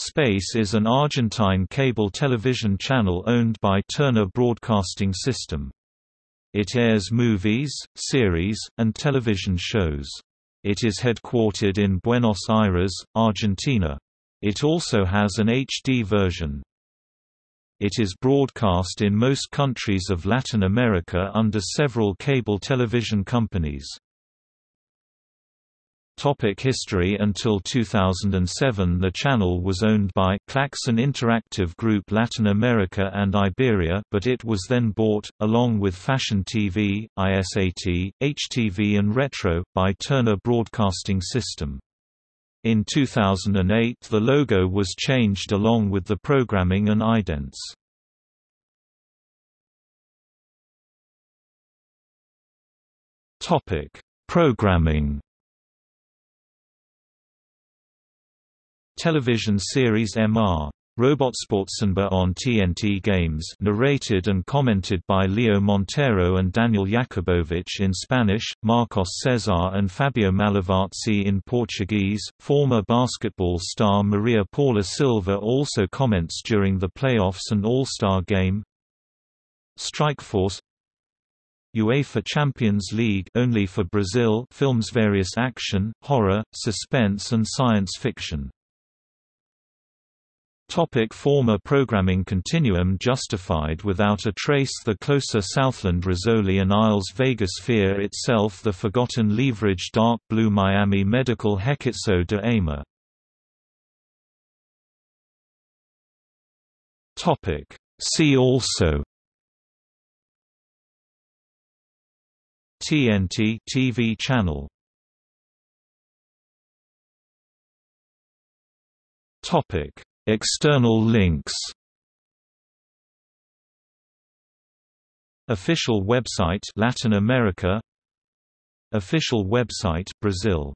Space is an Argentine cable television channel owned by Turner Broadcasting System. It airs movies, series, and television shows. It is headquartered in Buenos Aires, Argentina. It also has an HD version. It is broadcast in most countries of Latin America under several cable television companies. Topic history Until 2007 the channel was owned by Claxson Interactive Group Latin America and Iberia but it was then bought, along with Fashion TV, ISAT, HTV and Retro, by Turner Broadcasting System. In 2008 the logo was changed along with the programming and idents. Programming Television series Mr. Robot sports NBA on TNT Games narrated and commented by Leo Montero and Daniel Jakubowicz in Spanish, Marcos Cesar and Fabio Malavazzi in Portuguese. Former basketball star Maria Paula Silva also comments during the playoffs and All-Star Game. Strikeforce UEFA Champions League only for Brazil films various action, horror, suspense and science fiction. Topic former programming continuum Justified without a trace The closer Southland Rizzoli and Isles Vegas Fear itself The Forgotten Leverage Dark Blue Miami Medical Hekitso de Ama Topic. See also TNT TV channel. Topic External links. Official website Latin America. Official website Brazil